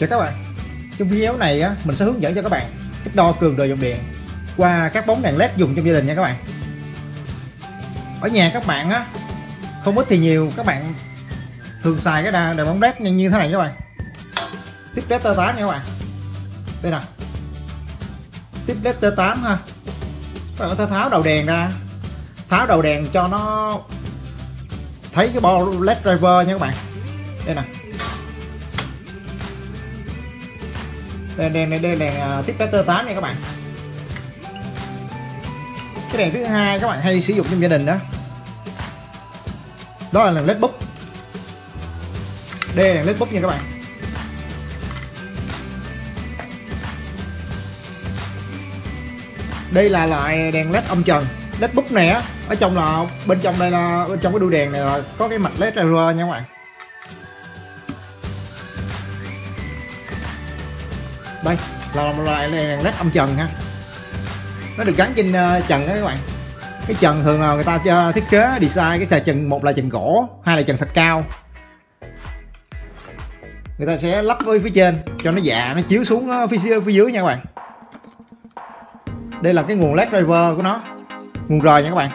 chào các bạn. Trong video này á, mình sẽ hướng dẫn cho các bạn cách đo cường độ dòng điện qua các bóng đèn led dùng trong gia đình nha các bạn. Ở nhà các bạn á, không ít thì nhiều các bạn thường xài cái đèn bóng led như thế này các bạn. Tiếp led T8 nha các bạn. Đây nè. Tiếp led T8 ha. Các bạn có thể tháo đầu đèn ra, tháo đầu đèn cho nó thấy cái bo led driver nha các bạn. Đây nè. Đèn đèn này đây đèn uh, à, tiếp tơ 8 nha các bạn. Cái đèn thứ hai các bạn hay sử dụng trong gia đình đó. Đó là led búp. Đây là đèn led búp nha các bạn. Đây là loại đèn led âm trần. Led búp này á ở trong là bên trong đây là bên trong cái đuôi đèn này là có cái mạch led ra nha các bạn. Là một loại đèn led âm trần ha. Nó được gắn trên uh, trần đó các bạn. Cái trần thường là người ta cho thiết kế design cái trần một là trần gỗ hai là trần thạch cao. Người ta sẽ lắp với phía trên cho nó dạ nó chiếu xuống ờ, phía, phía dưới nha các bạn. Đây là cái nguồn led driver của nó nguồn rời nha các bạn.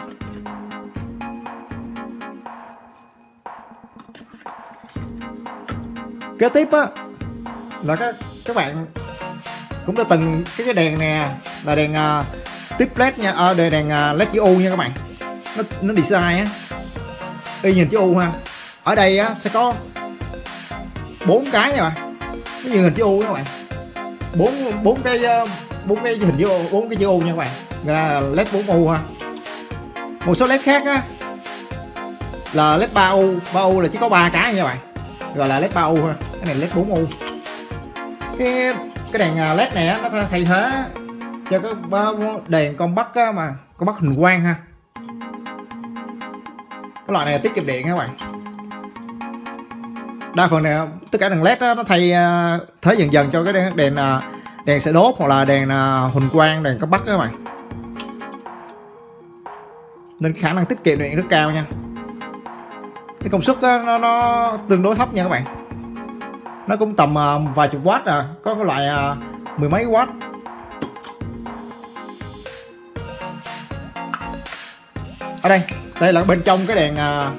Kế tiếp á là các các bạn cũng đã từng cái cái đèn nè là đèn uh, tiếp led nha ở à, đèn đèn uh, led chữ U nha các bạn. Nó nó design á. Y nhìn chữ U ha. Ở đây á sẽ có bốn cái nha bạn. Cái như hình chữ U các bạn. Bốn bốn cái à, bốn cái hình chữ bốn cái chữ U nha các bạn. Là led 4 U ha. Một số led khác á là led 3 U. 3 U là chỉ có ba cái nha các bạn. Gọi là led 3 U ha. Cái này led 4 U. Cái cái đèn à, led này á nó thay thế cho cái đèn con bắc á, mà con bắc hình quang ha. Cái loại này tiết kiệm điện các bạn. Đa phần này tất cả đèn led đó, nó thay à, thế dần dần cho cái đèn đèn, à, đèn sẽ đốt hoặc là đèn huỳnh quang đèn có bắc các bạn. Nên khả năng tiết kiệm điện rất cao nha. Cái công suất đó, nó, nó tương đối thấp nha các bạn nó cũng tầm uh, vài chục watt à có cái loại uh, mười mấy watt. Ở đây đây là bên trong cái đèn uh,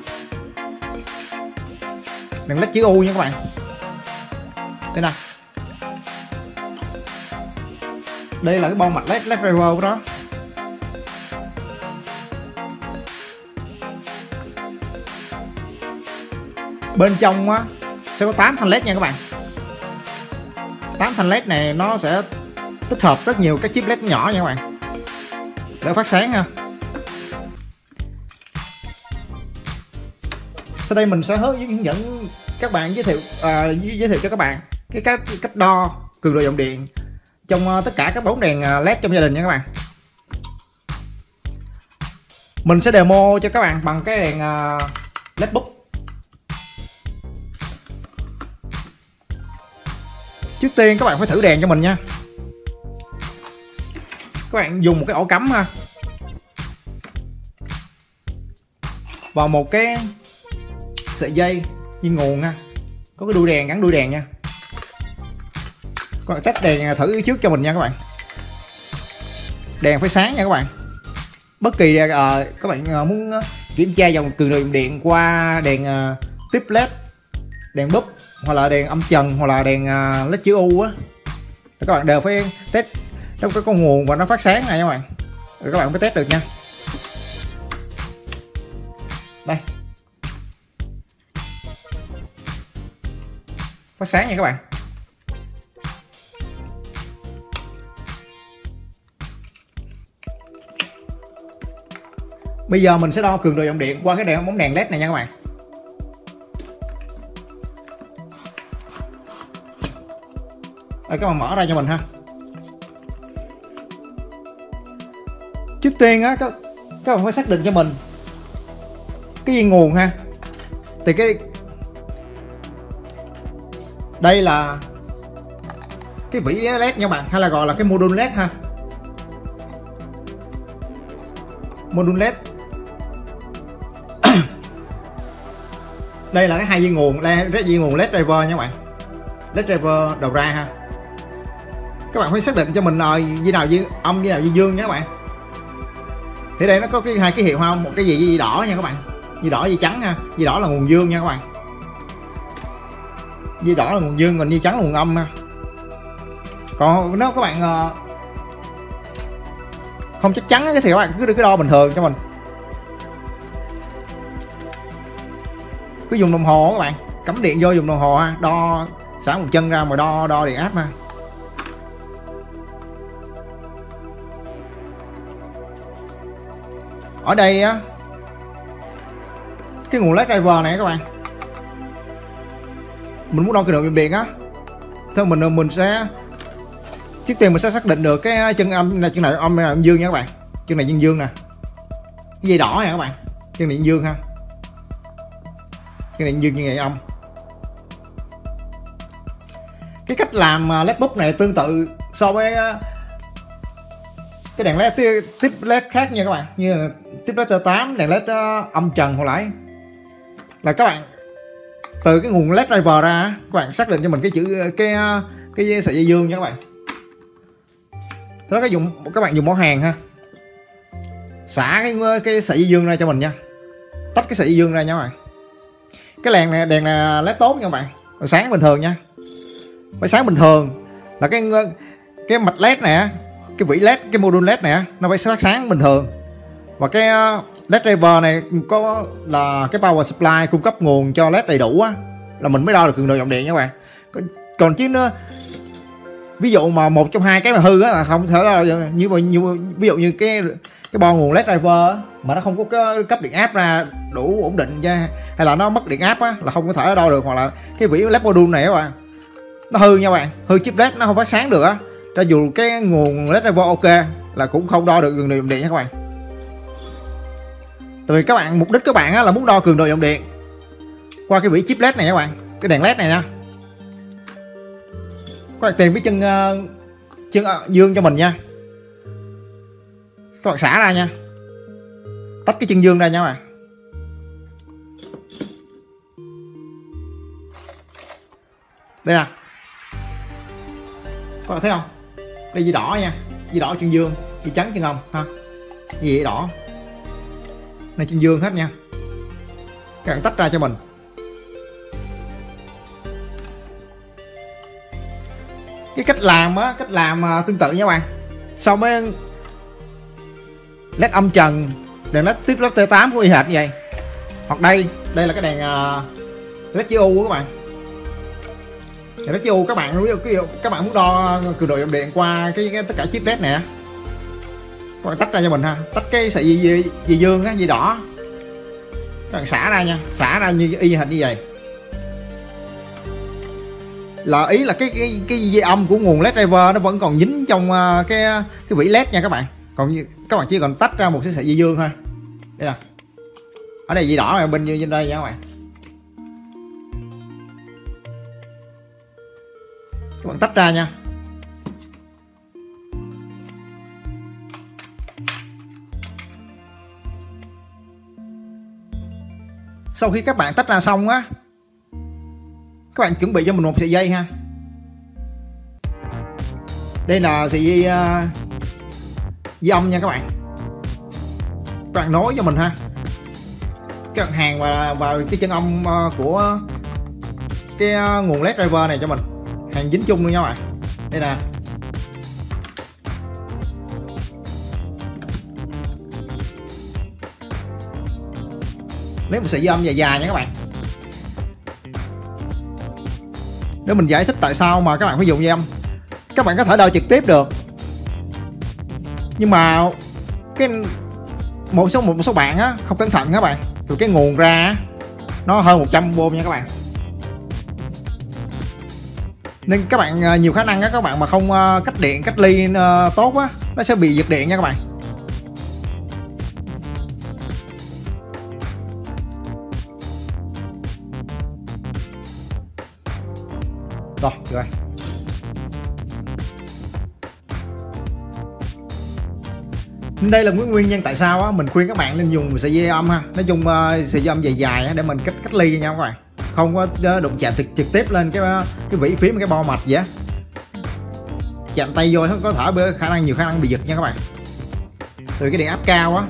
đèn led chữ U nha các bạn. Đây nè. Đây là cái bon mạch led led driver của nó. Bên trong á sẽ có 8 thanh led nha các bạn. 8 thanh led này nó sẽ tích hợp rất nhiều các chip led nhỏ nha các bạn. Để phát sáng ha. Sau đây mình sẽ hướng dẫn các bạn giới thiệu à, giới thiệu cho các bạn cái cách cách đo cường độ dòng điện trong ờ, tất cả các bóng đèn ờ, led trong gia đình nha các bạn. Mình sẽ demo cho các bạn bằng cái đèn ờ, led bút. Trước tiên các bạn phải thử đèn cho mình nha. Các bạn dùng một cái ổ cắm ha. Và một cái sợi dây như nguồn ha. Có cái đuôi đèn gắn đuôi đèn nha. Các bạn test đèn thử trước cho mình nha các bạn. Đèn phải sáng nha các bạn. Bất kỳ à, các bạn à, muốn à, kiểm tra dòng cường độ điện qua đèn uh, tiếp led đèn búp hoặc là đèn âm trần hoặc là đèn à, uh, led chữ U á. Các bạn đều phải test trong cái con nguồn và nó phát sáng này các bạn. Rồi các bạn mới test được nha. Đây. Phát sáng nha các bạn. Bây giờ mình sẽ đo cường độ dòng điện qua cái đèn bóng đèn led này nha các bạn. Đây, các bạn mở ra cho mình ha. Trước tiên á các, các bạn phải xác định cho mình cái gì nguồn ha. Thì cái đây là cái vỉ led nha bạn hay là gọi là cái module led ha. Module led. Đây là cái hai viên nguồn led viên nguồn led driver nha các bạn. Led driver đầu ra ha các bạn phải xác định cho mình là như nào như âm như nào như dương nha các bạn. Thì đây nó có cái hai cái hiệu không một cái gì gì đỏ nha các bạn. Gì đỏ, gì trắng ha gì đỏ là nguồn dương nha các bạn. Gì đỏ là nguồn dương, còn như trắng là nguồn âm ha còn nếu các bạn ờ, không chắc chắn thì các bạn cứ cứ đo bình thường cho mình. Cứ dùng đồng hồ các bạn. Cắm điện vô dùng đồng hồ ha, đo xả một chân ra mà đo đo điện áp ha. Ở đây á, cái nguồn led driver này các bạn. Mình muốn đo cái độ dòng điện á. Theo mình mình sẽ, trước tiên mình sẽ xác định được cái chân âm, là chân này âm là âm dương nha các bạn. Chân này chân dương nè. Cái dây đỏ nha các bạn. Chân này dương ha. Chân này dương như ngày âm. Cái cách làm à, led búp này tương tự so với à, cái đèn led tiếp led khác nha các bạn. Như tiếp led 8 đèn led uh, âm trần hồi nãy. Là các bạn từ cái nguồn led driver ra các bạn xác định cho mình cái chữ ờ, cái ờ, cái sợi dây dương nha các bạn. Đó cái dùng các bạn dùng món hàng ha. Xả cái cái sợi dây dương ra cho mình nha. Tách cái sợi dây dương ra nha các bạn. Cái đèn này đèn này led tốt nha các bạn. Sáng bình thường nha. Phải sáng bình thường. Là cái cái mạch led này cái vĩ led cái module led này nó phải phát sáng bình thường và cái ờ, led driver này có là cái power supply cung cấp nguồn cho led đầy đủ á là mình mới đo được cường độ dòng điện nha các bạn. Còn chứ nó ví dụ mà một trong hai cái mà hư á là không thể là như, như ví dụ như cái cái bo nguồn led driver á, mà nó không có cấp điện áp ra đủ ổn định cho hay là nó mất điện áp á là không có thể đo được hoặc là cái vỉ led module này các bạn nó hư nha bạn hư chip led nó không phát sáng được á. Cho dù cái nguồn led driver ok là cũng không đo được cường độ dòng điện nha các bạn tại vì các bạn mục đích các bạn á, là muốn đo cường độ dòng điện. Qua cái vỉ chip led này các bạn cái đèn led này nha. Các bạn tìm cái chân uh, chân uh, dương cho mình nha. Các bạn xả ra nha. Tách cái chân dương ra nha các bạn. Đây nè. Các bạn thấy không? Đây gì đỏ nha. Gì đỏ chân dương gì trắng chân hồng ha. Gì đỏ này trên dương hết nha. Các bạn tách ra cho mình. Cái cách làm á cách làm à, tương tự nha các bạn. Sau mới led âm trần đèn led tiếp led T8 của y hệt như vậy? Hoặc đây đây là cái đèn uh, led chiếu của các bạn. Đèn led chiếu các bạn các bạn muốn đo cường độ dòng điện qua cái, cái tất cả chip led nè các bạn tách ra cho mình ha. Tách cái sợi dây, dây, dây dương á dây đỏ. Các bạn xả ra nha. Xả ra như y hệt như vậy. Là ý là cái cái cái dây âm của nguồn led driver nó vẫn còn dính trong uh, cái cái vỉ led nha các bạn. Còn như các bạn chỉ cần tách ra một cái sợi dây dương thôi. Đây nè. Ở đây dây đỏ mà bên trên đây nha các bạn. Các bạn tách ra nha. Sau khi các bạn tách ra xong á các bạn chuẩn bị cho mình một sợi dây ha. Đây là sợi dây uh, dây âm nha các bạn. Các bạn nối cho mình ha. Các bạn hàng vào, vào cái chân âm uh, à, của cái uh, nguồn led driver này cho mình. Hàng dính chung luôn nha các bạn. Đây nè. Lấy một sợi dây âm dài dài nha các bạn. Để mình giải thích tại sao mà các bạn phải dùng dây âm các bạn có thể đo trực tiếp được. Nhưng mà cái một số một số bạn á, không cẩn thận các bạn. Từ cái nguồn ra nó hơn 100 bôm nha các bạn. Nên các bạn à, nhiều khả năng á, các bạn mà không à, cách điện, cách ly à, tốt á, nó sẽ bị giật điện nha các bạn. Rồi rồi. Đây là nguyên nhân tại sao á? Mình khuyên các bạn nên dùng sợi dây âm ha. Nói chung uh, sợi dây âm dài dài để mình cách cách ly cho nhau các bạn. Không có ờ, đụng chạm trực, trực tiếp lên cái ờ, cái vĩ phím cái bo mạch vậy chạm tay vô có thể khả năng nhiều khả năng bị giật nha các bạn. Từ cái điện áp cao á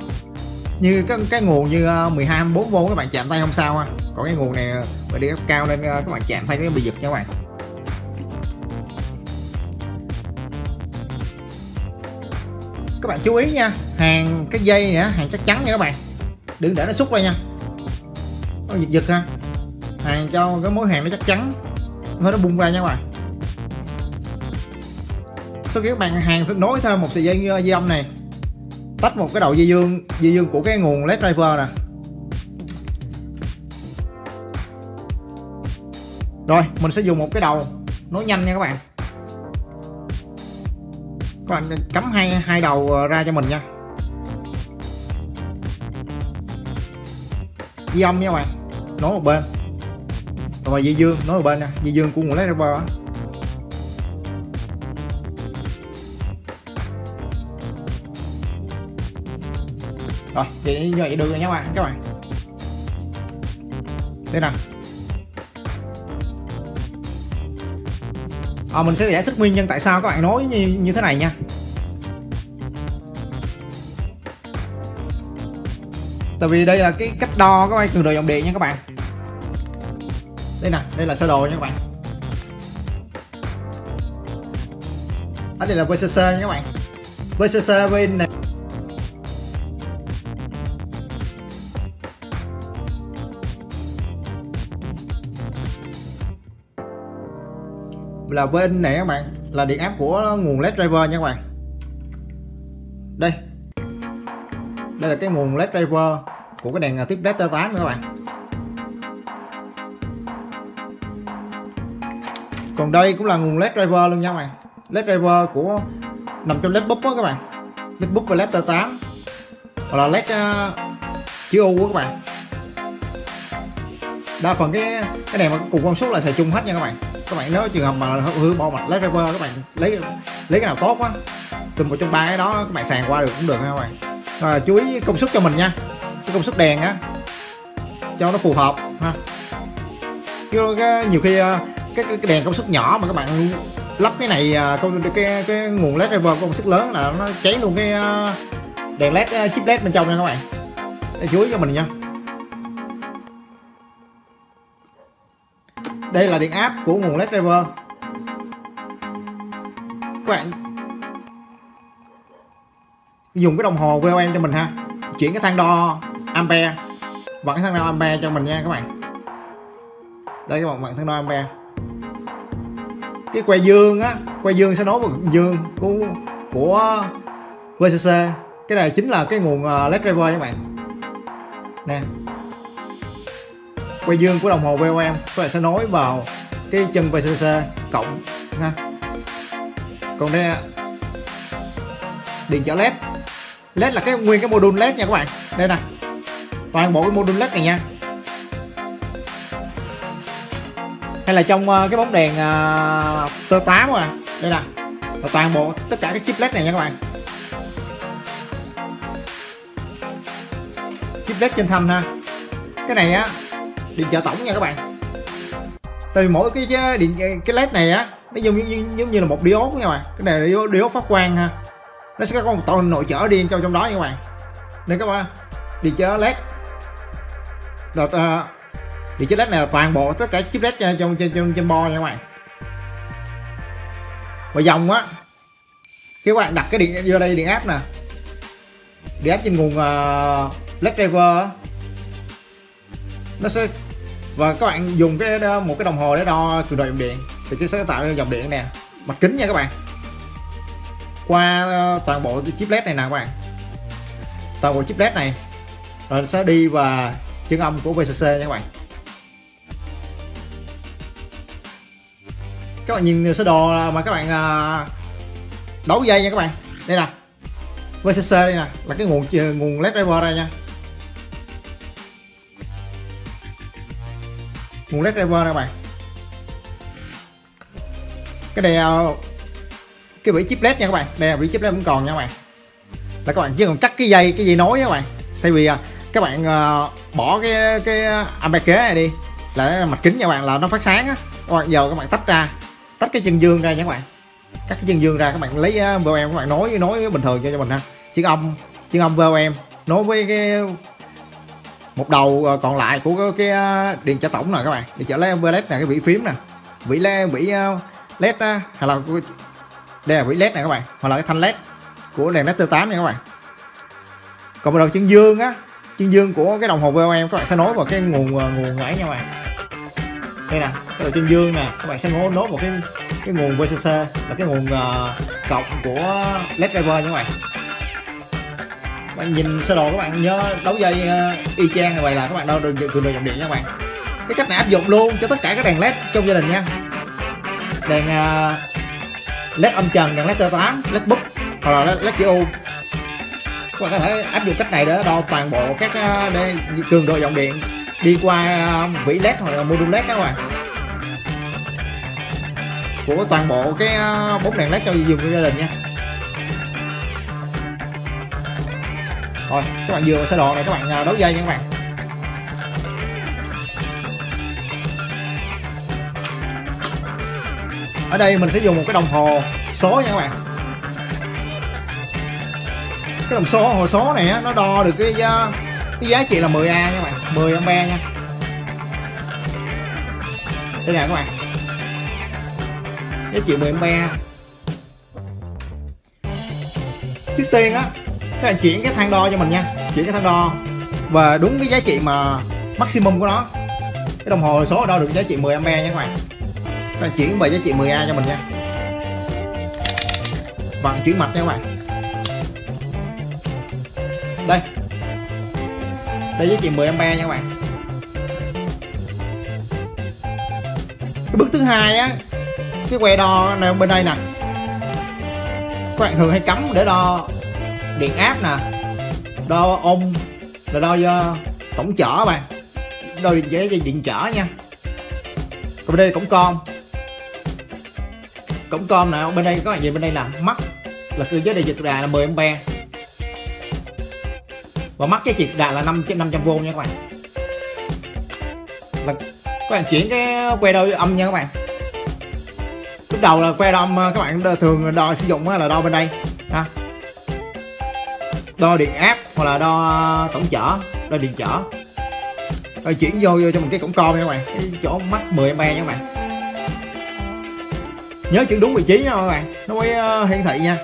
như cái cái nguồn như 12 24V các bạn chạm tay không sao ha. Còn cái nguồn này mà điện áp cao nên các bạn chạm tay nó bị giật nha các bạn. Các bạn chú ý nha. Hàng cái dây nè hàng chắc chắn nha các bạn. Đừng để nó xúc ra nha. Nó giật giật ha. Hàng cho cái mối hàng nó chắc chắn. Nó nó bung ra nha các bạn. Sau khi các bạn hàng nối thêm một sợi dây dây âm này, tách một cái đầu dây dương dây dương của cái nguồn led driver nè. Rồi, mình sẽ dùng một cái đầu nối nhanh nha các bạn các bạn cắm hai hai đầu ờ, ra cho mình nha. Di âm nha các bạn. Nối một bên. Rồi dây dương nối một bên nè. Dây dương của nguồn led driver rồi, vậy như vậy được rồi nha các bạn các bạn. Đây nè à, mình sẽ giải thích nguyên nhân tại sao các bạn nói như, như thế này nha. Tại vì đây là cái cách đo các bạn cường độ dòng điện nha các bạn. Đây nè đây là sơ đồ nha các bạn. Ở đây là VCC nha các bạn. VCC bên này là bên này các bạn là điện áp của nguồn led driver nha các bạn. Đây. Đây là cái nguồn led driver của cái đèn tiếp led T8 các bạn. Còn đây cũng là nguồn led driver luôn nha các bạn. Led driver của nằm trong led búp đó các bạn. Led búp và led T8 hoặc là led uh, chữ U của các bạn. Đa phần cái cái đèn mà cùng công suất là xài chung hết nha các bạn các bạn nếu trường hợp mà hư bo mặt lấy driver các bạn lấy lấy cái nào tốt quá. Từ một trong ba cái đó các bạn sàn qua được cũng được ha các bạn. À, chú ý công suất cho mình nha. Cái công suất đèn á cho nó phù hợp ha. Cái, cái, nhiều khi ờ, cái, cái đèn công suất nhỏ mà các bạn lắp cái này ờ, công cái cái, cái nguồn led driver công suất lớn là nó cháy luôn cái ờ, đèn led chip led bên trong nha các bạn. Để chú ý cho mình nha. Đây là điện áp của nguồn led driver. Các bạn dùng cái đồng hồ VON cho mình ha. Chuyển cái thang đo ampere. Và cái thang đo ampere cho mình nha các bạn. Đây, các bạn bạn thang đo ampere. Cái que dương á, que dương sẽ nối vào dương của của VCC cái này chính là cái nguồn ờ, led driver các bạn. Nè quay dương của đồng hồ VOM các bạn sẽ nối vào cái chân VCC cộng nha. còn đây điện trở led. Led là cái nguyên cái module led nha các bạn. Đây nè. Toàn bộ cái module led này nha. Hay là trong ờ, cái bóng đèn uh, tơ 8 à đây nè. Là toàn bộ tất cả các chip led này nha các bạn. Chip led trên thanh ha. Cái này á điện trợ tổng nha các bạn. Tại vì mỗi cái điện cái led này á nó giống như, giống như là một diode nha các bạn. Cái này là diode, phát quang ha. Nó sẽ có một tổ nội trở điện trong trong đó nha các bạn. Nên các bạn điện trợ led. Là uh, điện trợ led này là toàn bộ tất cả chip led trong trên trên trên bo nha các bạn. Và dòng á khi các bạn đặt cái điện vô đây điện áp nè. Điện áp trên nguồn uh, led driver nó sẽ và các bạn dùng cái một cái đồng hồ để đo cường độ dòng điện. Thì cái sẽ tạo ra dòng điện nè. Mặt kính nha các bạn. Qua ờ, toàn bộ chip led này nè các bạn. Toàn bộ chip led này. Rồi sẽ đi và chân âm của VCC nha các bạn. Các bạn nhìn sơ đồ mà các bạn ờ, đấu dây nha các bạn. Đây nè. VCC đây nè. Là cái nguồn nguồn led driver đây nha. Nguồn led driver các bạn. Cái này cái vỉ chip led nha các bạn. Đây là vỉ chip led vẫn còn nha các bạn. Là các bạn chỉ còn cắt cái dây cái dây nối nha các bạn. Thay vì à, các bạn uh, bỏ cái cái à, ampe kế này đi. Là mặt kính nha các bạn là nó phát sáng á. Các bạn giờ các bạn tách ra tách cái chân dương ra nha các bạn. Cắt cái chân dương ra các bạn lấy uh, em các bạn nối nối bình thường cho cho mình ha. Chiếc âm chiếc âm em nối với cái một đầu ờ, còn lại của cái, ờ, điện trở tổng này các bạn. Điện trở led led này cái vỉ phím nè. Vỉ led vỉ led hay là đây là vỉ led này các bạn hoặc là cái thanh led của đèn led T8 nha các bạn. Còn một đầu chân dương á chân dương của cái đồng hồ VOM các bạn sẽ nối vào cái nguồn ờ, nguồn ấy nha các bạn. Đây nè cái đầu chân dương nè các bạn sẽ nối nối vào cái cái nguồn VCC là cái nguồn uh, cộng của led driver nha các bạn bạn nhìn sơ đồ các bạn nhớ đấu dây uh, y chang như vậy là các bạn đâu được cường độ dòng điện nha các bạn. Cái cách này áp dụng luôn cho tất cả các đèn led trong gia đình nha. Đèn uh, led âm trần đèn led T8 led búp hoặc là led, led chữ U. Các bạn có thể áp dụng cách này để đo toàn bộ các ờ, uh, để cường độ dòng điện đi qua uh, vỉ led hoặc là module led đó các bạn. Của toàn bộ cái bốn đèn led cho dùng cho gia đình nha. Rồi, các bạn vừa sơ đồ này, các bạn à, đấu dây nha các bạn. Ở đây mình sẽ dùng một cái đồng hồ số nha các bạn. Cái đồng số, hồ số này nó đo được cái à, cái giá trị là 10A nha các bạn 10 ampe nha. Đây nè các bạn. Giá trị 10 ampe. Trước tiên á các bạn chuyển cái thang đo cho mình nha. Chuyển cái thang đo. Và đúng cái giá trị mà maximum của nó. Cái đồng hồ số đo được giá trị 10 ampe nha các bạn. Các bạn chuyển về giá trị 10 a cho mình nha. Bằng chuyển mạch nha các bạn. Đây. Đây giá trị 10 ampe nha các bạn. Cái bước thứ hai á, cái que đo này bên đây nè. Các bạn thường hay cắm để đo điện áp nè. Đo ôm là đo uh, tổng chở bạn. Đo điện chế điện chở nha. Còn bên đây là cổng con cổng con nè bên đây có gì? Bên đây là mắt. Là cơ giới đại trực đà là 10 ampe và mắt cái trực đà là 5 500 v nha các bạn. Là các bạn chuyển cái que đo âm nha các bạn. Lúc đầu là que đo âm các bạn thường đo sử dụng là đo bên đây đo điện áp hoặc là đo tổng trở, đo điện trở, rồi chuyển vô, vô cho mình cái cổng con nha các bạn. Cái chỗ mắt 10 ampe nha các bạn. Nhớ chuyển đúng vị trí nha các bạn. Nó mới ờ, hiển thị nha.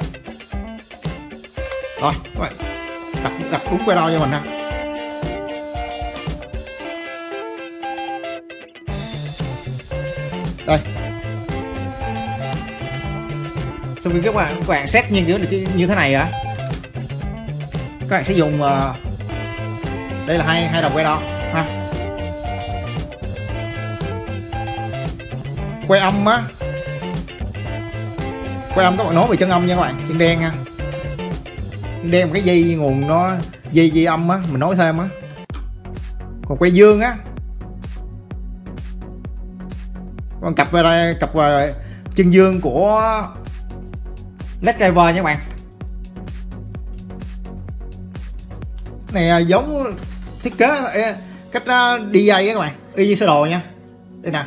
Rồi các bạn đặt đặt đúng que đo cho mình ha đây. Sau khi các bạn các bạn xét như kiểu như thế này á các bạn sẽ dùng uh, đây là hai hai đầu que đo ha. Que âm á. Que âm các bạn nối về chân âm nha các bạn chân đen nha. Chân đen một cái dây nguồn nó dây dây âm á mình nối thêm á. Còn que dương á. Con cặp về đây cặp về chân dương của led driver nha các bạn. Này à, giống thiết kế cách à, đi dây các bạn, y như sơ đồ nha. Đây nè.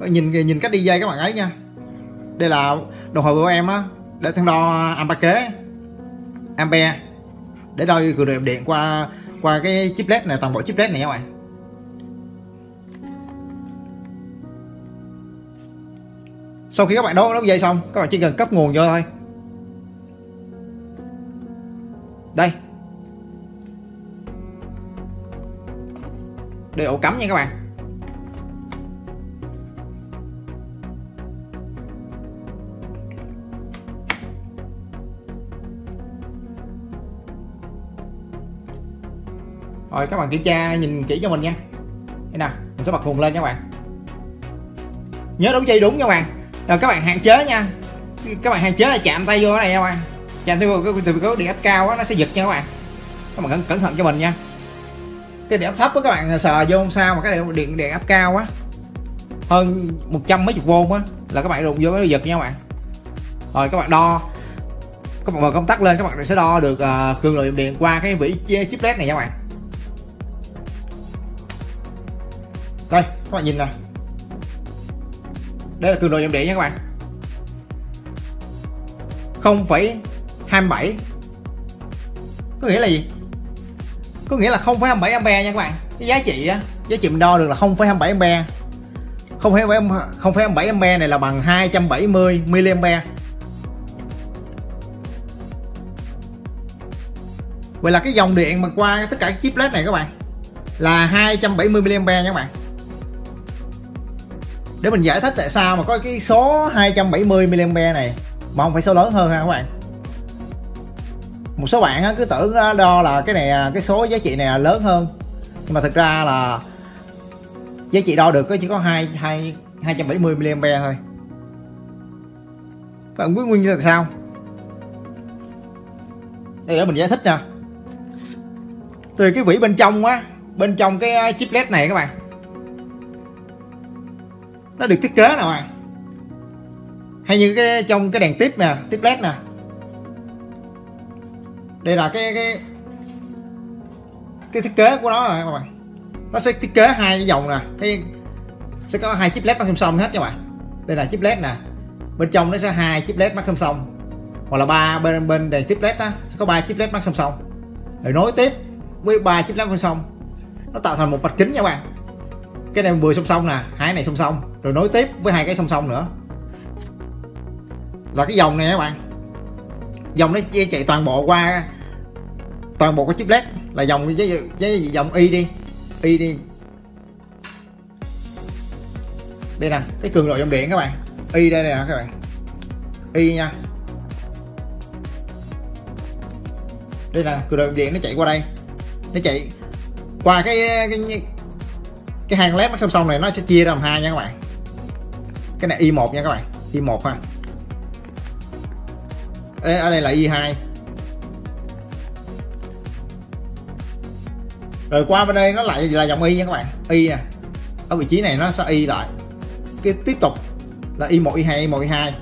Ờ, nhìn nhìn cách đi dây các bạn ấy nha. Đây là đồng hồ của em á, để thang đo à, ampa kế ampe để đo cường độ điện qua qua cái chip led này, toàn bộ chip led này các bạn. Sau khi các bạn đốt đốt dây xong, các bạn chỉ cần cấp nguồn vô thôi. Đây. Đây ổ cắm nha các bạn. Rồi, các bạn kiểm tra nhìn kỹ cho mình nha. Đây nào? mình sẽ bật nguồn lên nha các bạn. Nhớ đúng dây đúng nha các bạn. Rồi, các bạn hạn chế nha. Các bạn hạn chế là chạm tay vô cái này nha các bạn. Chạm tay vô, cái từ cái điện áp cao á, nó sẽ giật nha các bạn. Các bạn cẩn thận cho mình nha cái điện áp thấp á các bạn sờ vô không sao mà cái điện điện, điện áp cao á hơn một trăm mấy chục v á là các bạn đụng vô cái giật nha các bạn. Rồi các bạn đo các bạn mở công tắc lên các bạn sẽ đo được uh, cường độ điện qua cái vỉ chip led này nha các bạn. Các bạn nhìn nè. Đây là cường độ dòng điện nha các bạn. 0,27 có nghĩa là gì? Có nghĩa là 0,27 ampe nha các bạn cái giá trị á giá trị mình đo được là 0,27 ampe 0,27 ampe này là bằng 270 mA Vậy là cái dòng điện mà qua tất cả các chip LED này các bạn là 270 mA nha các bạn. Để mình giải thích tại sao mà có cái số 270 mA này mà không phải số lớn hơn ha các bạn. Một số bạn cứ tưởng đo là cái này cái số giá trị này là lớn hơn. Nhưng mà thực ra là giá trị đo được có chỉ có 2 2 270 mA thôi. Các bạn biết nguyên nhân là sao? Đây để mình giải thích nè từ cái vỉ bên trong á, bên trong cái chip led này các bạn nó được thiết kế nè bạn hay như cái, trong cái đèn tiếp nè tiếp led nè đây là cái cái cái thiết kế của nó rồi các bạn. Nó sẽ thiết kế hai cái dòng nè. Cái, sẽ có hai chip led mắc song song hết các bạn. Đây là chip led nè. Bên trong nó sẽ hai chip led mắc song song hoặc là ba, bên bên đèn chip led đó sẽ có ba chip led mắc song song rồi nối tiếp với ba chip led song song nó tạo thành một mặt kính nha bạn. Cái này vừa song song nè, hai này song song rồi nối tiếp với hai cái song song nữa. Là cái dòng này các bạn dòng nó chạy toàn bộ qua toàn bộ cái chip led. Là dòng với, với dòng y đi. Y đi. Đây nè cái cường độ dòng điện các bạn. Y đây nè các bạn. Y nha. Đây là cường độ dòng điện nó chạy qua đây. Nó chạy qua cái cái cái hàng led song song này nó sẽ chia ra làm hai nha các bạn. Cái này y 1 nha các bạn. Y 1 ha. Ê, ở đây là y 2 rồi qua bên đây nó lại là dòng y nha các bạn. Y nè. Ở vị trí này nó sẽ y lại. Cái tiếp tục là y 1 y 2 y 1 y 2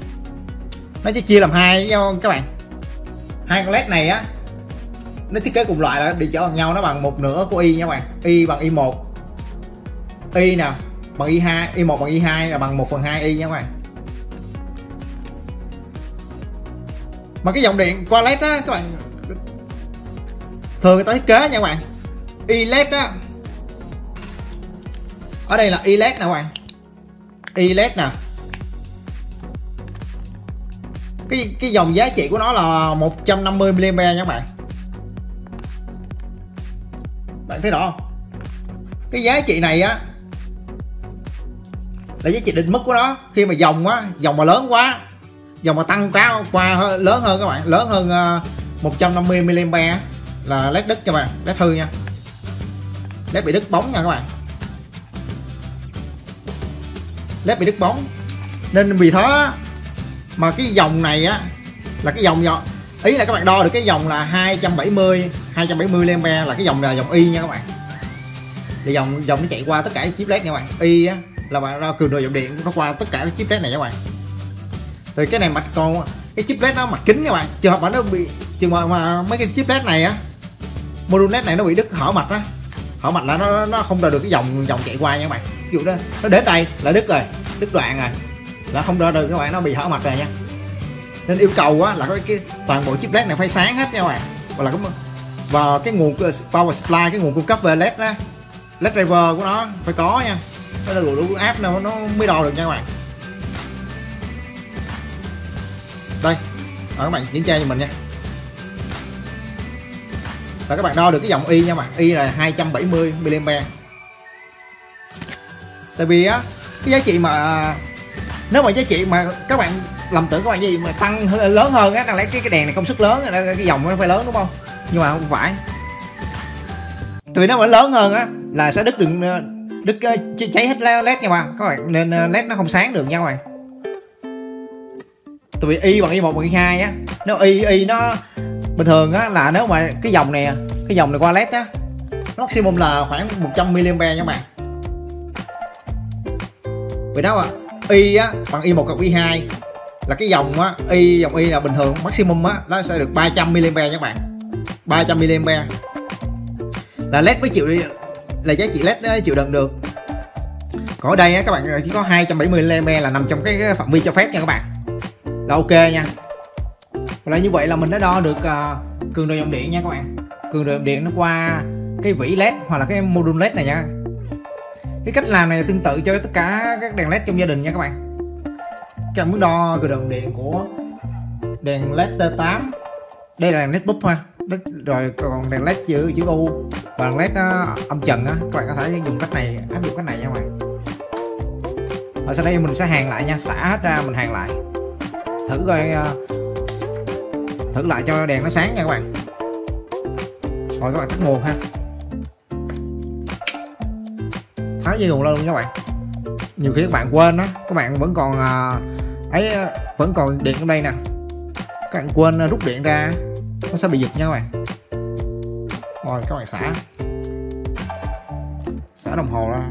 nó sẽ chia làm hai nhau các bạn. Hai con led này á nó thiết kế cùng loại là đi chở bằng nhau nó bằng một nửa của y nha các bạn. Y bằng y 1 y nè bằng y 2 y 1 bằng y 2 là bằng 1 phần 2 y nha các bạn. Mà cái dòng điện qua led á, các bạn, thường người ta thiết kế nha các bạn. Y led á. Ở đây là y led nè các bạn. Y led nè. Cái cái dòng giá trị của nó là 150 mA nha các bạn. Bạn thấy rõ không? Cái giá trị này á, là giá trị định mức của nó. Khi mà dòng á, dòng mà lớn quá dòng mà tăng quá qua lớn hơn các bạn lớn hơn uh, 150 mm là led đứt cho bạn led hư nha. Led bị đứt bóng nha các bạn. Led bị đứt bóng. Nên vì thế mà cái dòng này á là cái dòng ý là các bạn đo được cái dòng là 270 270 mm là cái dòng là dòng y nha các bạn. Thì dòng dòng nó chạy qua tất cả các chip led nha các bạn. Y á là bạn đo cường độ dòng điện nó qua tất cả các chip led này các bạn thì cái này mặt còn cái chip led nó mặt kính các bạn. Trường hợp mà nó bị trường hợp mà mấy cái chip led này á module led này nó bị đứt hở mạch á. Hở mạch là nó nó không ra được cái dòng dòng chạy qua nha các bạn. Ví dụ đó nó đến đây là đứt rồi đứt đoạn rồi là không ra được các bạn nó bị hở mạch rồi nha. Nên yêu cầu á là cái, cái toàn bộ chip led này phải sáng hết nha các bạn. Và là cái và cái nguồn power supply cái nguồn cung cấp về led đó led driver của nó phải có nha. Nó là đủ áp nó nó mới đo được nha các bạn. Đây à, các bạn kiểm tra cho mình nha. Và các bạn đo được cái dòng y nha mà y là 270 mm tại vì á cái giá trị mà à, nếu mà giá trị mà các bạn lầm tưởng các bạn gì mà tăng lớn hơn á là lấy cái cái đèn này công suất lớn cái dòng nó phải lớn đúng không? Nhưng mà không phải. Tại vì nó mà lớn hơn á là sẽ đứt đường ờ, đứt ờ, cháy hết led nha bạn, các bạn nên ờ, led nó không sáng được nha các bạn tại vì y bằng y một bằng y hai á. Nếu y y nó bình thường á là nếu mà cái dòng này à, cái dòng này qua led á maximum là khoảng 100 mA nha các bạn. Vì đó à, y á bằng y một cộng y hai là cái dòng á y dòng y là bình thường maximum á nó sẽ được 300 mA nha các bạn. 300 mA là led mới chịu đi là giá trị led chịu đựng được. Còn ở đây á, các bạn chỉ có 270 mAh là nằm trong cái phạm vi cho phép nha các bạn là ok nha. Và là như vậy là mình đã đo được uh, cường độ dòng điện nha các bạn. Cường độ dòng điện nó qua cái vỉ led hoặc là cái module led này nha. Cái cách làm này tương tự cho tất cả các đèn led trong gia đình nha các bạn. Các bạn muốn đo cường độ dòng điện của đèn led T8 đây là đèn led búp ha. Rồi còn đèn led chữ chữ U và đèn led uh, âm trần á. Các bạn có thể dùng cách này áp dụng cách này nha các bạn. Rồi sau đây mình sẽ hàng lại nha. Xả hết ra mình hàng lại thử coi à, thử lại cho đèn nó sáng nha các bạn. Rồi các bạn tắt nguồn ha. Tháo dây nguồn lên luôn các bạn. Nhiều khi các bạn quên đó các bạn vẫn còn uh, ấy à, vẫn còn điện ở đây nè. Các bạn quên rút điện ra nó sẽ bị giật nha các bạn. Rồi các bạn xả. Xả đồng hồ ra.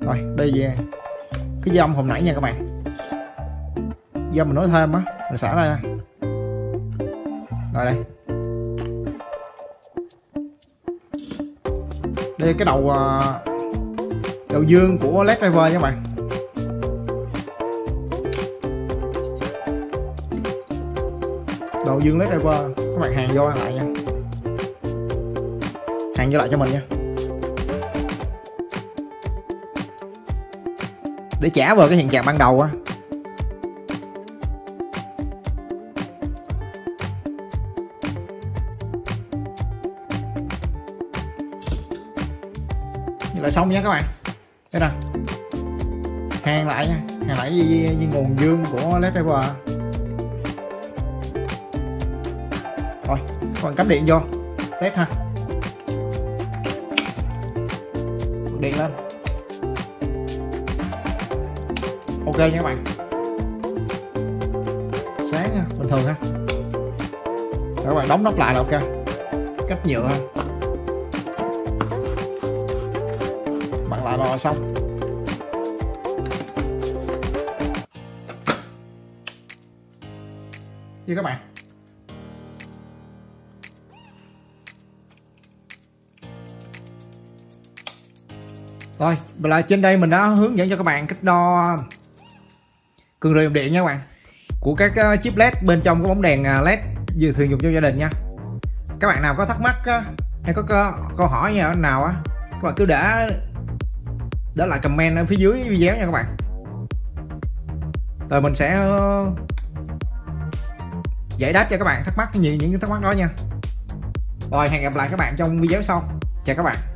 Rồi đây về cái dâm hồi nãy nha các bạn. Dâm mình nói thêm á, mình xả ra rồi đây. Đây cái đầu à, đầu dương của led driver nha các bạn. Đầu dương led driver, các bạn hàng vô lại nha. Hàng vô lại cho mình nha. Để trả vào cái hiện trạng ban đầu á. Như là xong nha các bạn. Thấy nè. Hàng lại nha. Hàng lại với, với, với nguồn dương của led driver rồi còn cắm điện vô. Test ha. Điện lên. Nha các bạn. Sáng ha, bình thường ha. Rồi các bạn đóng nắp lại là ok. Cách nhựa ha bạn lại lò xong. Như các bạn. Rồi, là trên đây mình đã hướng dẫn cho các bạn cách đo cường độ dòng điện nha các bạn. Của các ờ, chip led bên trong của bóng đèn ờ, led vừa thường dùng cho gia đình nha. Các bạn nào có thắc mắc ờ, hay có câu hỏi nào á, các bạn cứ để để lại comment ở phía dưới video nha các bạn. Rồi mình sẽ giải đáp cho các bạn thắc mắc nhiều những thắc mắc đó nha. Rồi, hẹn gặp lại các bạn trong video sau. Chào các bạn.